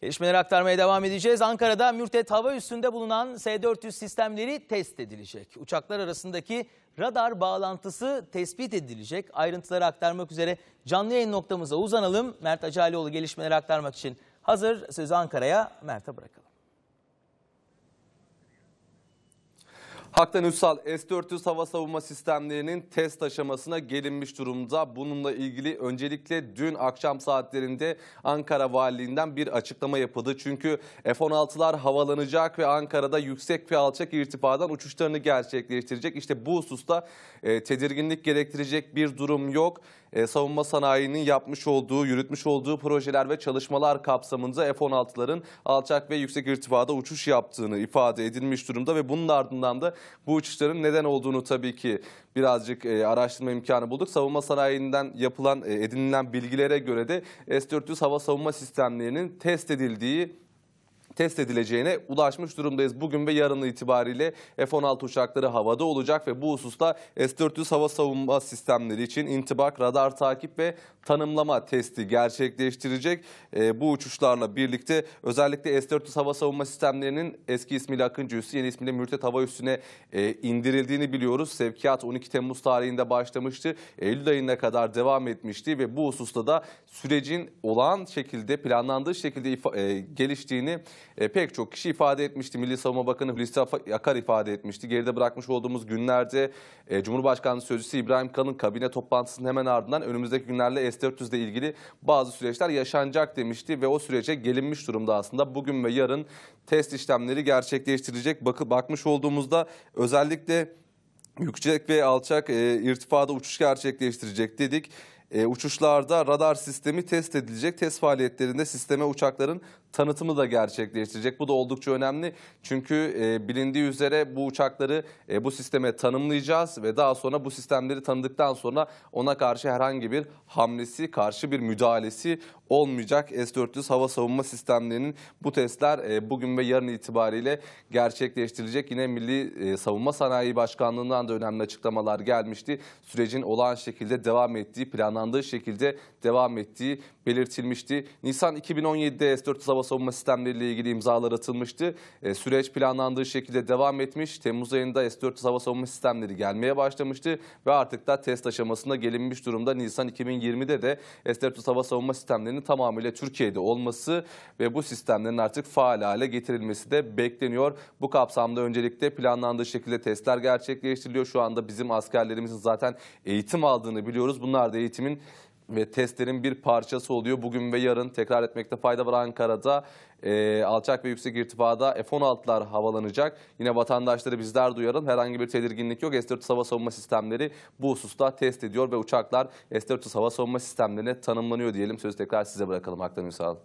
Gelişmeleri aktarmaya devam edeceğiz. Ankara'da Mürtet hava üstünde bulunan S-400 sistemleri test edilecek. Uçaklar arasındaki radar bağlantısı tespit edilecek. Ayrıntıları aktarmak üzere canlı yayın noktamıza uzanalım. Mert Acalioğlu gelişmeleri aktarmak için hazır. Sözü Ankara'ya Mert'e bırakalım. Haktan Ünsal S-400 hava savunma sistemlerinin test aşamasına gelinmiş durumda. Bununla ilgili öncelikle dün akşam saatlerinde Ankara Valiliğinden bir açıklama yapıldı. Çünkü F-16'lar havalanacak ve Ankara'da yüksek ve alçak irtifadan uçuşlarını gerçekleştirecek. İşte bu hususta e, tedirginlik gerektirecek bir durum yok. E, savunma sanayinin yapmış olduğu, yürütmüş olduğu projeler ve çalışmalar kapsamında F-16'ların alçak ve yüksek irtifada uçuş yaptığını ifade edilmiş durumda ve bunun ardından da bu uçuşların neden olduğunu tabii ki birazcık e, araştırma imkanı bulduk. Savunma sanayinden yapılan, e, edinilen bilgilere göre de S-400 hava savunma sistemlerinin test edildiği test edileceğine ulaşmış durumdayız. Bugün ve yarın itibariyle F-16 uçakları havada olacak ve bu hususta S-400 hava savunma sistemleri için intibak, radar takip ve tanımlama testi gerçekleştirecek. Ee, bu uçuşlarla birlikte özellikle S-400 hava savunma sistemlerinin eski ismiyle Akıncı Üssü, yeni ismiyle Mürtet Hava Üssü'ne e, indirildiğini biliyoruz. Sevkiyat 12 Temmuz tarihinde başlamıştı. Eylül ayına kadar devam etmişti ve bu hususta da sürecin olağan şekilde planlandığı şekilde e, geliştiğini e, pek çok kişi ifade etmişti. Milli Savunma Bakanı Hulusi Akar ifade etmişti. Geride bırakmış olduğumuz günlerde e, Cumhurbaşkanlığı Sözcüsü İbrahim Kalın kabine toplantısının hemen ardından önümüzdeki günlerle S-400 ile ilgili bazı süreçler yaşanacak demişti ve o sürece gelinmiş durumda aslında. Bugün ve yarın test işlemleri gerçekleştirecek. Bakı, bakmış olduğumuzda özellikle yüksek ve alçak e, irtifada uçuş gerçekleştirecek dedik. E, uçuşlarda radar sistemi test edilecek. Test faaliyetlerinde sisteme uçakların tanıtımı da gerçekleştirecek. Bu da oldukça önemli. Çünkü e, bilindiği üzere bu uçakları e, bu sisteme tanımlayacağız ve daha sonra bu sistemleri tanıdıktan sonra ona karşı herhangi bir hamlesi, karşı bir müdahalesi olmayacak. S-400 hava savunma sistemlerinin bu testler e, bugün ve yarın itibariyle gerçekleştirilecek. Yine Milli e, Savunma Sanayi Başkanlığı'ndan da önemli açıklamalar gelmişti. Sürecin olağan şekilde devam ettiği, planlandığı şekilde devam ettiği belirtilmişti. Nisan 2017'de S-400 hava savunma sistemleriyle ilgili imzalar atılmıştı. E, süreç planlandığı şekilde devam etmiş. Temmuz ayında S-400 hava savunma sistemleri gelmeye başlamıştı ve artık da test aşamasına gelinmiş durumda. Nisan 2020'de de S-400 hava savunma sistemlerinin tamamıyla Türkiye'de olması ve bu sistemlerin artık faal hale getirilmesi de bekleniyor. Bu kapsamda öncelikle planlandığı şekilde testler gerçekleştiriliyor. Şu anda bizim askerlerimizin zaten eğitim aldığını biliyoruz. Bunlar da eğitimin ve testlerin bir parçası oluyor. Bugün ve yarın tekrar etmekte fayda var Ankara'da. e, alçak ve yüksek irtifada F-16'lar havalanacak. Yine vatandaşları bizler duyarın. Herhangi bir tedirginlik yok. S-400 hava savunma sistemleri bu hususta test ediyor ve uçaklar S-400 hava savunma sistemlerine tanımlanıyor diyelim. Sözü tekrar size bırakalım. Aktan Ünsal.